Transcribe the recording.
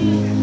Yeah.